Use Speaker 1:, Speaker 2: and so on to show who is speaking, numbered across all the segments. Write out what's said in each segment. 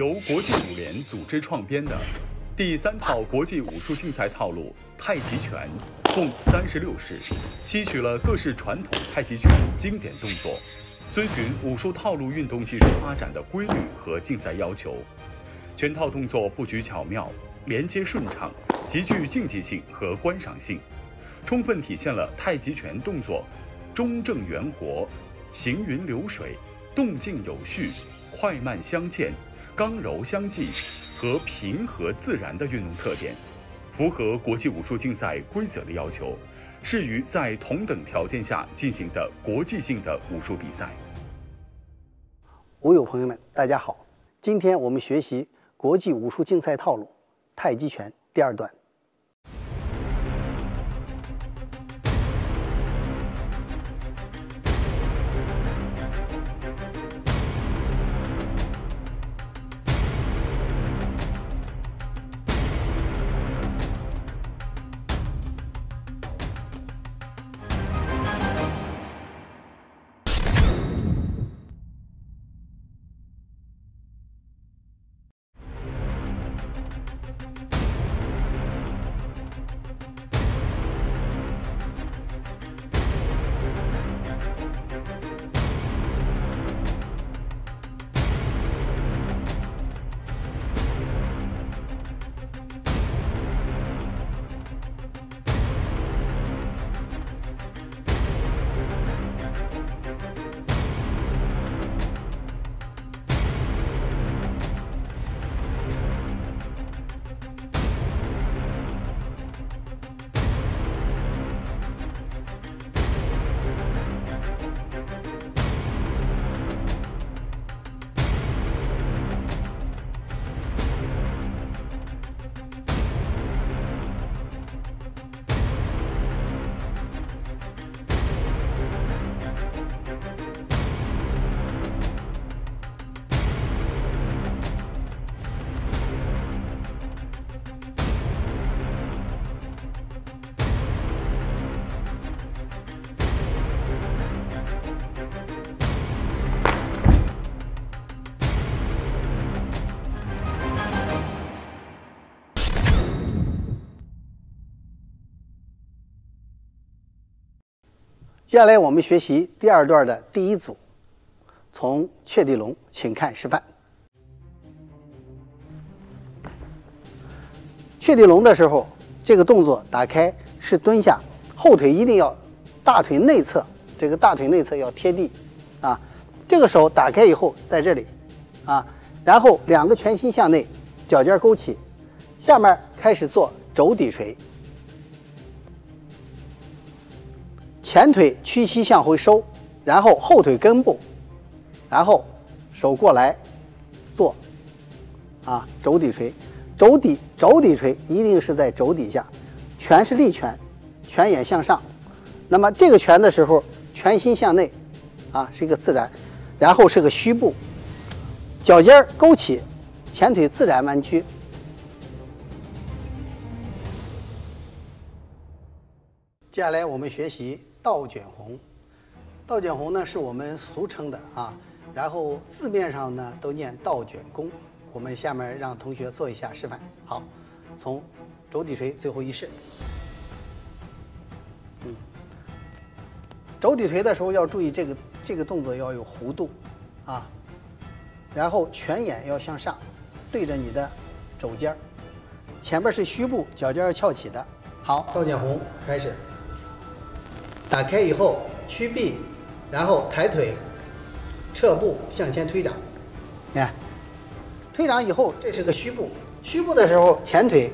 Speaker 1: 由国际武联组织创编的第三套国际武术竞赛套路太极拳，共三十六式，吸取了各式传统太极拳经典动作，遵循武术套路运动技术发展的规律和竞赛要求。全套动作布局巧妙，连接顺畅，极具竞技性和观赏性，充分体现了太极拳动作中正圆活、行云流水、动静有序、快慢相间。刚柔相济和平和自然的运动特点，符合国际武术竞赛规则的要求，适于在同等条件下进行的国际性的武术比赛。
Speaker 2: 武友朋友们，大家好，今天我们学习国际武术竞赛套路太极拳第二段。接下来我们学习第二段的第一组，从雀地龙，请看示范。雀地龙的时候，这个动作打开是蹲下，后腿一定要大腿内侧，这个大腿内侧要贴地啊。这个手打开以后，在这里啊，然后两个拳心向内，脚尖勾起，下面开始做肘底锤。前腿屈膝向回收，然后后腿根部，然后手过来做啊肘底锤，肘底肘底锤一定是在肘底下，拳是立拳，拳眼向上。那么这个拳的时候，拳心向内啊是一个自然，然后是个虚步，脚尖勾起，前腿自然弯曲。接下来我们学习。倒卷红，倒卷红呢是我们俗称的啊，然后字面上呢都念倒卷弓。我们下面让同学做一下示范。好，从肘底锤最后一式。嗯，肘底锤的时候要注意这个这个动作要有弧度啊，然后拳眼要向上，对着你的肘尖，前边是虚步，脚尖要翘起的。好，倒卷红开始。打开以后屈臂，然后抬腿，撤步向前推掌。你看，推掌以后这是个虚步，虚步的时候前腿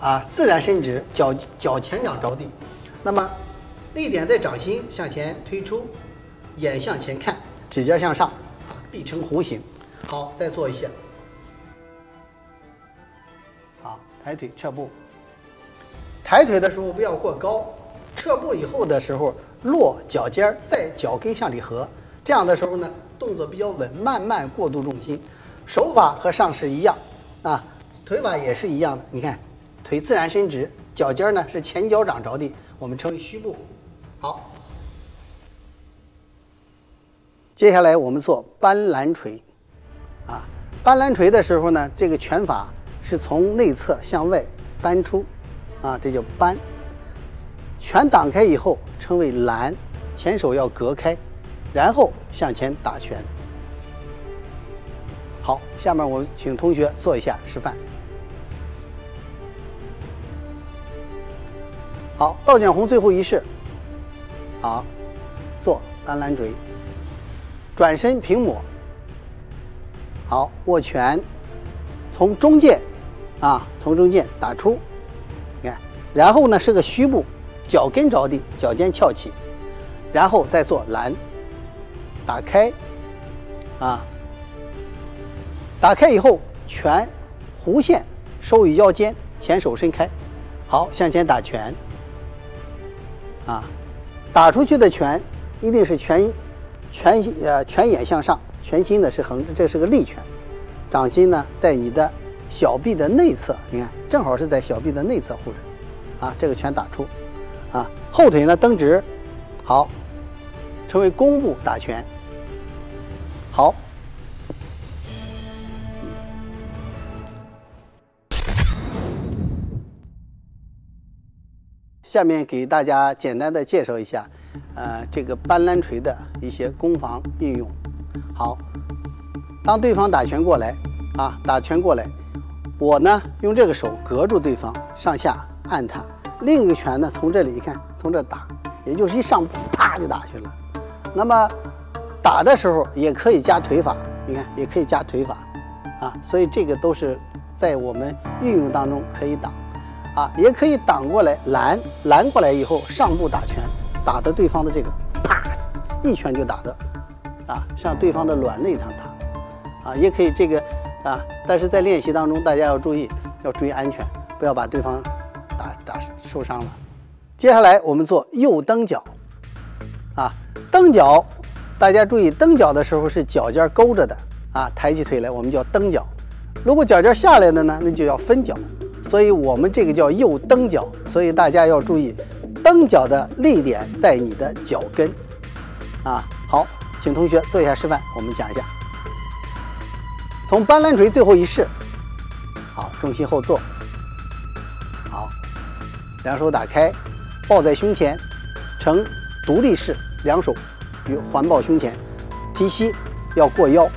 Speaker 2: 啊自然伸直，脚脚前掌着地。那么力点在掌心向前推出，眼向前看，指尖向上，啊，臂呈弧形。好，再做一下。好，抬腿撤步。抬腿的时候不要过高。撤步以后的时候，落脚尖儿，再脚跟向里合，这样的时候呢，动作比较稳，慢慢过渡重心。手法和上式一样，啊，腿法也是一样的。你看，腿自然伸直，脚尖呢是前脚掌着地，我们称为虚步。好，接下来我们做斑斓锤，啊，搬拦锤的时候呢，这个拳法是从内侧向外搬出，啊，这叫搬。拳挡开以后称为拦，前手要隔开，然后向前打拳。好，下面我们请同学做一下示范。好，倒卷红最后一式。好，做单拦锤，转身平抹。好，握拳，从中间，啊，从中间打出，你看，然后呢是个虚步，脚跟着地，脚尖翘起，然后再做拦，打开，啊，打开以后拳弧线收于腰间，前手伸开，好，向前打拳，啊，打出去的拳一定是拳拳呃拳眼向上。拳心呢是横，这是个立拳，掌心呢在你的小臂的内侧，你看正好是在小臂的内侧护着，啊，这个拳打出，啊，后腿呢蹬直，好，成为弓步打拳，好。下面给大家简单的介绍一下，呃，这个搬拦锤的一些攻防运用。好，当对方打拳过来，啊，打拳过来，我呢用这个手隔住对方，上下按他，另一个拳呢从这里你看，从这打，也就是一上，啪就打去了。那么打的时候也可以加腿法，你看也可以加腿法，啊，所以这个都是在我们运用当中可以挡，啊，也可以挡过来拦，拦过来以后上步打拳，打的对方的这个，啪，一拳就打的。啊，向对方的卵内上打，啊，也可以这个，啊，但是在练习当中，大家要注意，要注意安全，不要把对方受伤了。接下来我们做右蹬脚，啊，蹬脚，大家注意，蹬脚的时候是脚尖勾着的，啊，抬起腿来，我们叫蹬脚。如果脚尖下来的呢，那就要分脚。所以我们这个叫右蹬脚，所以大家要注意，蹬脚的力点在你的脚跟，啊，好。请同学做一下示范，我们讲一下。从搬拦锤最后一式，好，重心后坐，两手打开，抱在胸前，呈独立式，两手与环抱胸前，提膝要过腰，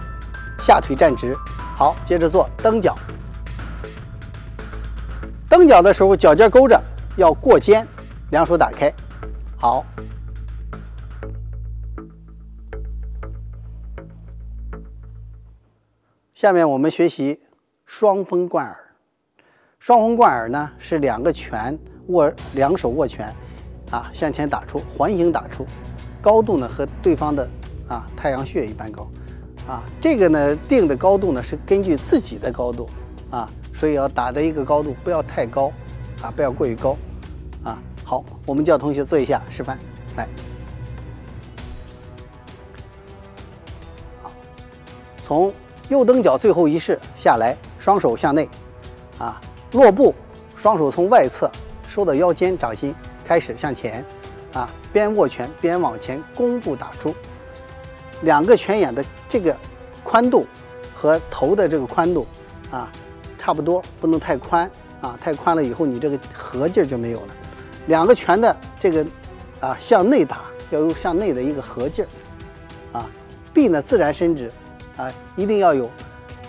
Speaker 2: 下腿站直，好，接着做蹬脚。蹬脚的时候，脚尖勾着，要过肩，两手打开，好。下面我们学习双峰贯耳。双峰贯耳呢是两个拳握，两手握拳，啊向前打出，环形打出，高度呢和对方的啊太阳穴一般高，啊这个呢定的高度呢是根据自己的高度，啊所以要打的一个高度不要太高，啊不要过于高，啊好，我们叫同学做一下示范，来，好，从。右蹬脚最后一式下来，双手向内，啊，落步，双手从外侧收到腰间，掌心开始向前，啊，边握拳边往前弓步打出，两个拳眼的这个宽度和头的这个宽度，啊，差不多，不能太宽，啊，太宽了以后你这个合劲就没有了。两个拳的这个，啊，向内打要有向内的一个合劲儿，啊，臂呢自然伸直。啊，一定要有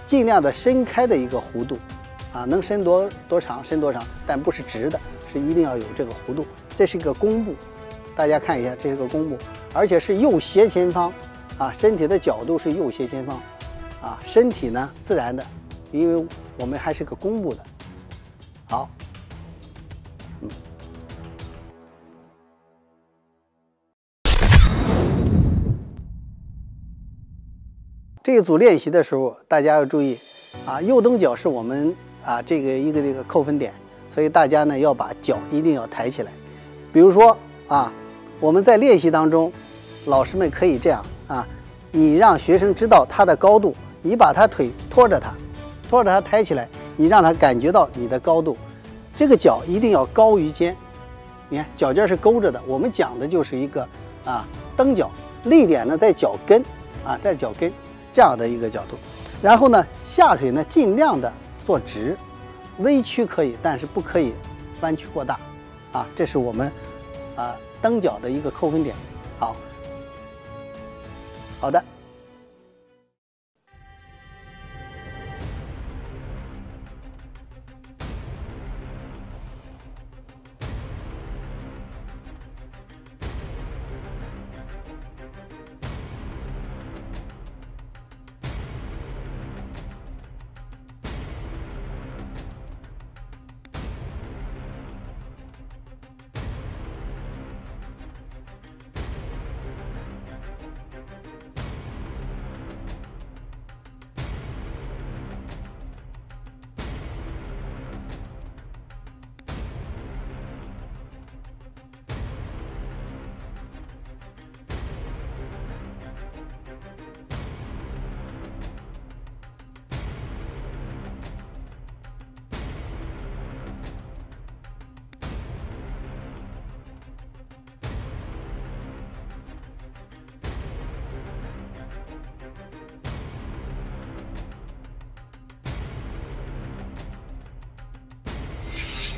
Speaker 2: 尽量的伸开的一个弧度，啊，能伸多多长伸多长，但不是直的，是一定要有这个弧度。这是一个弓步，大家看一下，这是个弓步，而且是右斜前方，啊，身体的角度是右斜前方，啊，身体呢自然的，因为我们还是个弓步的，好。这一组练习的时候，大家要注意，啊，右蹬脚是我们啊这个一个这个扣分点，所以大家呢要把脚一定要抬起来。比如说啊，我们在练习当中，老师们可以这样啊，你让学生知道他的高度，你把他腿拖着他，拖着他抬起来，你让他感觉到你的高度，这个脚一定要高于肩。你看脚尖是勾着的，我们讲的就是一个啊蹬脚，力点呢在脚跟啊在脚跟。这样的一个角度，然后呢，下腿呢尽量的做直，微曲可以，但是不可以弯曲过大，啊，这是我们啊蹬脚的一个扣分点。好，好的。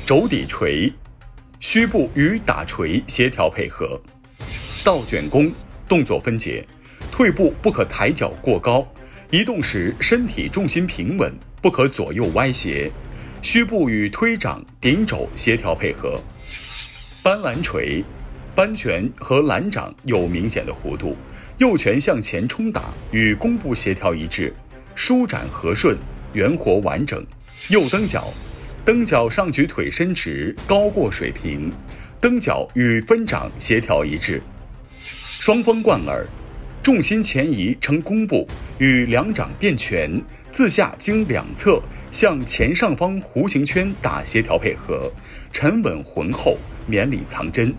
Speaker 1: 肘底锤，虚步与打锤协调配合。倒卷弓动作分解，退步不可抬脚过高，移动时身体重心平稳，不可左右歪斜。虚步与推掌、顶肘协调配合。扳拦锤，扳拳和拦掌有明显的弧度，右拳向前冲打，与弓步协调一致，舒展和顺，圆活完整。右蹬脚。蹬脚上举腿伸直，高过水平；蹬脚与分掌协调一致。双峰贯耳，重心前移成弓步，与两掌变拳，自下经两侧向前上方弧形圈打协调配合，沉稳浑厚，绵里藏针。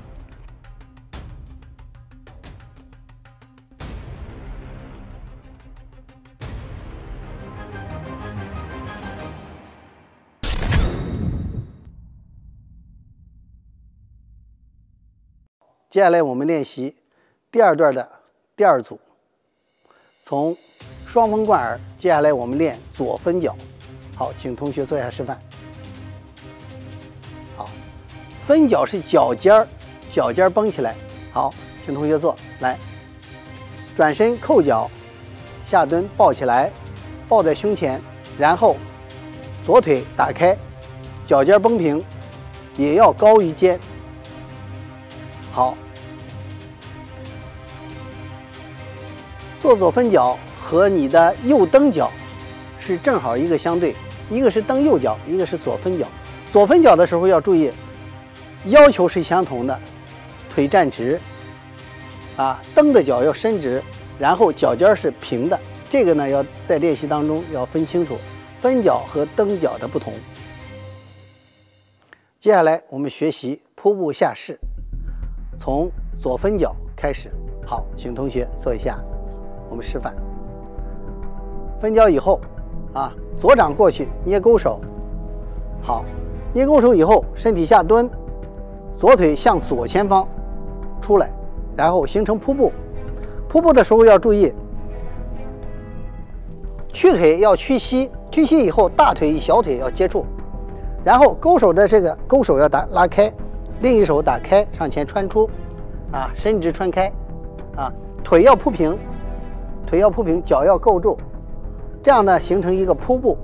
Speaker 2: 接下来我们练习第二段的第二组，从双峰贯耳。接下来我们练左分脚。好，请同学做一下示范。好，分脚是脚尖儿，脚尖儿绷起来。好，请同学做来，转身扣脚，下蹲抱起来，抱在胸前，然后左腿打开，脚尖绷平，也要高于肩。好。做左分脚和你的右蹬脚是正好一个相对，一个是蹬右脚，一个是左分脚。左分脚的时候要注意，要求是相同的，腿站直，啊，蹬的脚要伸直，然后脚尖是平的。这个呢要在练习当中要分清楚分脚和蹬脚的不同。接下来我们学习瀑布下势，从左分脚开始。好，请同学做一下。我们示范，分脚以后，啊，左掌过去捏勾手，好，捏勾手以后，身体下蹲，左腿向左前方出来，然后形成瀑布。瀑布的时候要注意，屈腿要屈膝，屈膝以后大腿与小腿要接触，然后勾手的这个勾手要打拉开，另一手打开上前穿出，啊，伸直穿开，啊，腿要铺平。腿要铺平，脚要够住，这样呢形成一个瀑布，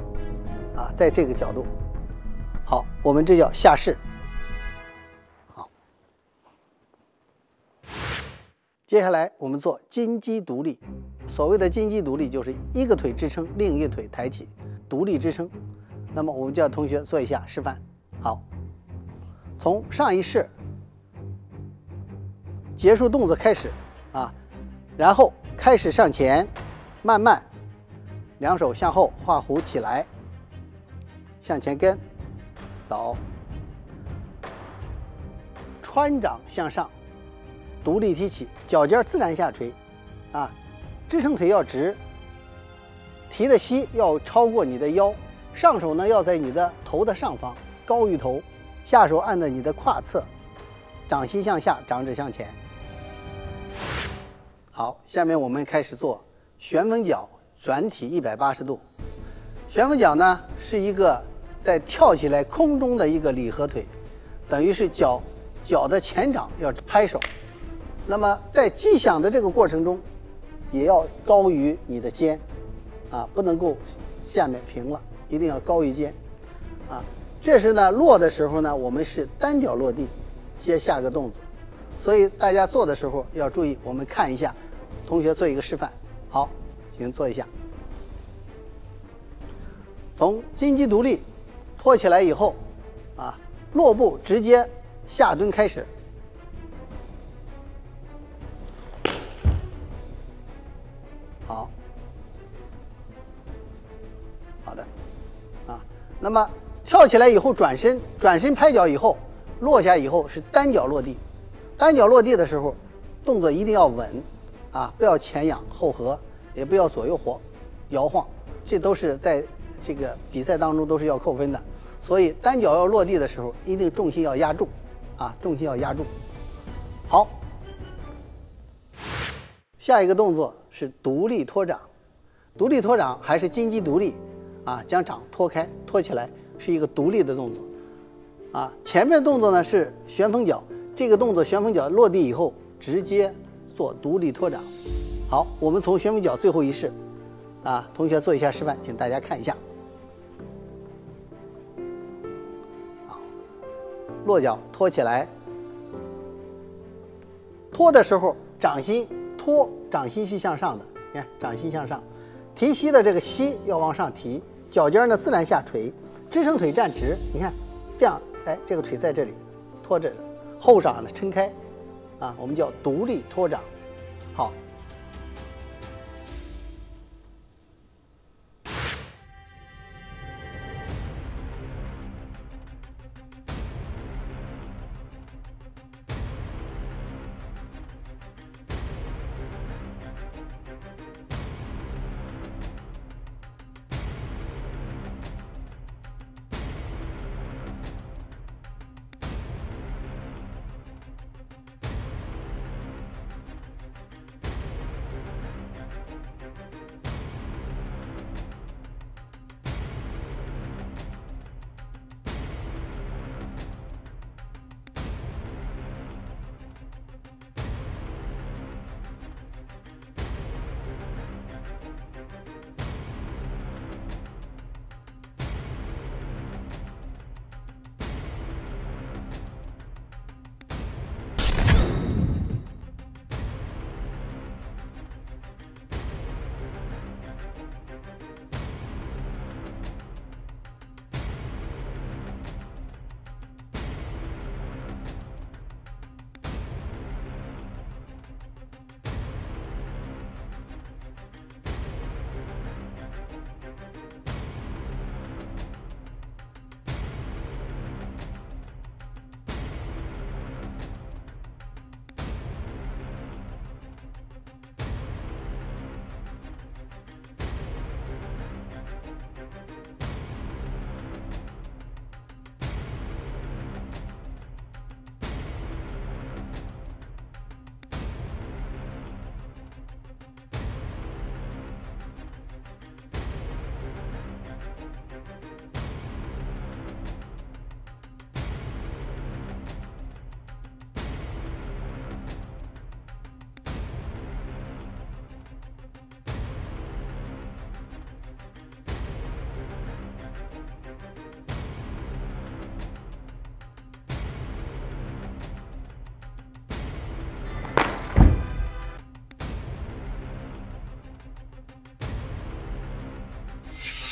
Speaker 2: 啊，在这个角度，好，我们这叫下势。好，接下来我们做金鸡独立。所谓的金鸡独立，就是一个腿支撑，另一个腿抬起，独立支撑。那么我们叫同学做一下示范。好，从上一式结束动作开始，然后。开始上前，慢慢，两手向后画弧起来，向前跟，走，穿掌向上，独立提起，脚尖自然下垂，啊，支撑腿要直，提的膝要超过你的腰，上手呢要在你的头的上方，高于头，下手按在你的胯侧，掌心向下，掌指向前。好，下面我们开始做旋风脚转体一百八十度。旋风脚呢是一个在跳起来空中的一个离合腿，等于是脚脚的前掌要拍手，那么在击响的这个过程中，也要高于你的肩，啊，不能够下面平了，一定要高于肩，啊，这时呢落的时候呢，我们是单脚落地，接下个动作，所以大家做的时候要注意，我们看一下，同学做一个示范，好，请做一下。从金鸡独立托起来以后，啊，落步直接下蹲开始。好，好的，啊，那么跳起来以后转身，转身拍脚以后落下以后是单脚落地，单脚落地的时候动作一定要稳，啊，不要前仰后合，也不要左右晃摇晃，这都是在。这个比赛当中都是要扣分的，所以单脚要落地的时候，一定重心要压住，啊，重心要压住。好，下一个动作是独立托掌，独立托掌还是金鸡独立，啊，将掌托开，托起来是一个独立的动作，啊，前面的动作呢是旋风脚，这个动作旋风脚落地以后直接做独立托掌。好，我们从旋风脚最后一式，啊，同学做一下示范，请大家看一下。好落脚托起来，托的时候掌心托，掌心是向上的，你看掌心向上，提膝的这个膝要往上提，脚尖呢自然下垂，支撑腿站直，你看这样，哎，这个腿在这里托着，后掌呢撑开，啊，我们叫独立托掌，好。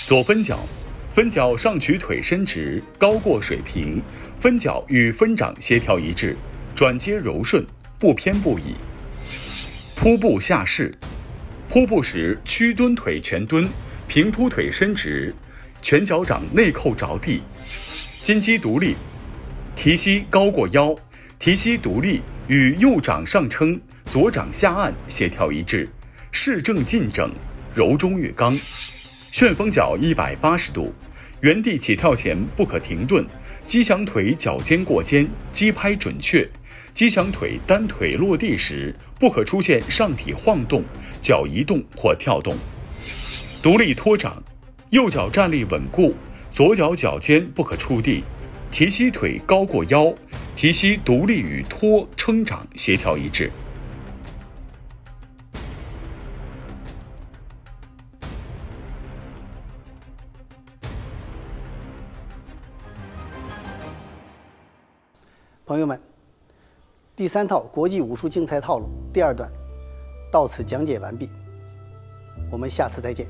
Speaker 1: 左分脚，分脚上举腿伸直，高过水平。分脚与分掌协调一致，转接柔顺，不偏不倚。扑步下势，扑步时屈蹲腿全蹲，平铺腿伸直，全脚掌内扣着地。金鸡独立，提膝高过腰，提膝独立与右掌上撑，左掌下按协调一致，势正劲整，柔中越刚。旋风脚一百八十度，原地起跳前不可停顿，击响腿脚尖过肩，击拍准确。击响腿单腿落地时，不可出现上体晃动、脚移动或跳动。独立托掌，右脚站立稳固，左脚脚尖不可触地，提膝腿高过腰，提膝独立与托撑掌协调一致。
Speaker 2: 朋友们，第三套国际武术竞赛套路第二段到此讲解完毕，我们下次再见。